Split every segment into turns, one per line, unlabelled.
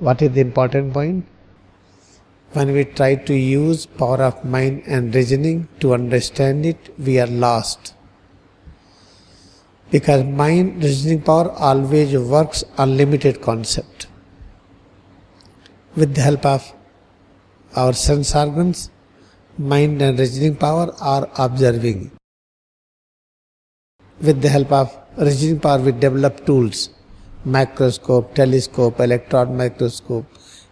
What is the important point? When we try to use power of mind and reasoning to understand it, we are lost. Because mind reasoning power always works unlimited concept. With the help of our sense organs, mind and reasoning power are observing. With the help of reasoning power, we develop tools microscope, telescope, electron microscope,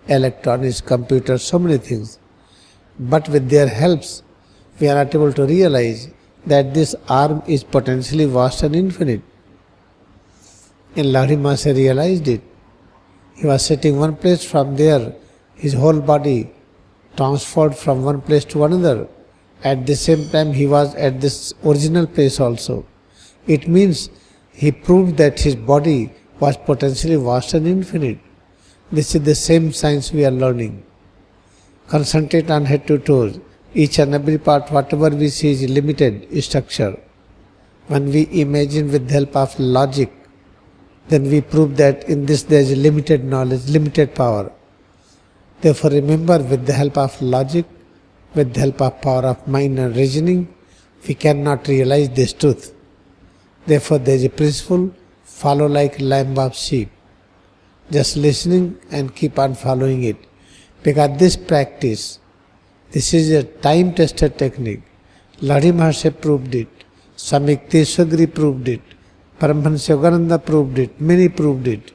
electronics, computer, so many things. But with their helps, we are not able to realize that this arm is potentially vast and infinite. And Lahiri Master realized it. He was sitting one place from there, his whole body transferred from one place to another. At the same time, he was at this original place also. It means he proved that his body was potentially vast and infinite. This is the same science we are learning. Concentrate on head to toes. Each and every part, whatever we see is limited structure. When we imagine with the help of logic, then we prove that in this there is limited knowledge, limited power. Therefore, remember with the help of logic, with the help of power of mind and reasoning, we cannot realize this truth. Therefore, there is a principle follow like lamb of sheep. Just listening and keep on following it. Because this practice, this is a time tested technique. Lahiri Maharshi proved it. Swami Yukteswar proved it. Paramahansa Yogananda proved it. Many proved it.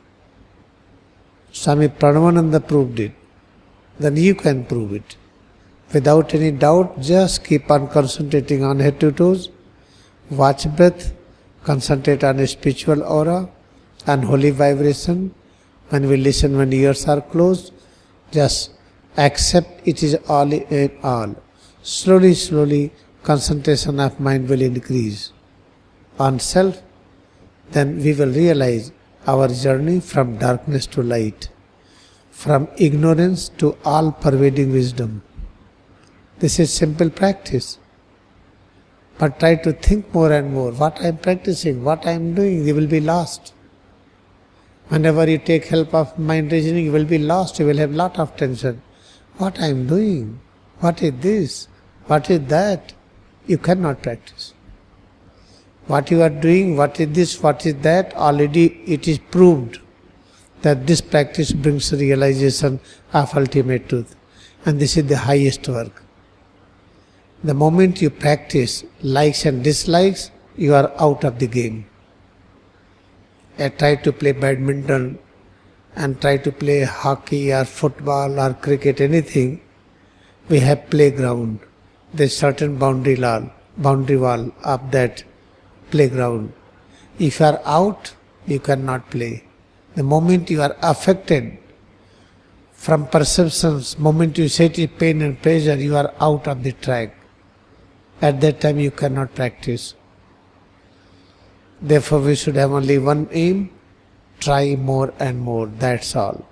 Swami Pranavananda proved it. Then you can prove it. Without any doubt, just keep on concentrating on head to toes. Watch breath. Concentrate on a spiritual aura and holy vibration. When we listen, when ears are closed, just accept it is all in all. Slowly, slowly, concentration of mind will increase on self. Then we will realize our journey from darkness to light, from ignorance to all pervading wisdom. This is simple practice. But try to think more and more what I am practicing, what I am doing, you will be lost. Whenever you take help of mind reasoning, you will be lost, you will have lot of tension. What I am doing? What is this? What is that? You cannot practice. What you are doing, what is this, what is that, already it is proved that this practice brings realization of ultimate truth. And this is the highest work. The moment you practice likes and dislikes, you are out of the game. I try to play badminton and try to play hockey or football or cricket, anything, we have playground. There's certain boundary wall, boundary wall of that playground. If you are out, you cannot play. The moment you are affected from perceptions, moment you is pain and pleasure, you are out of the track. At that time you cannot practice. Therefore we should have only one aim, try more and more, that's all.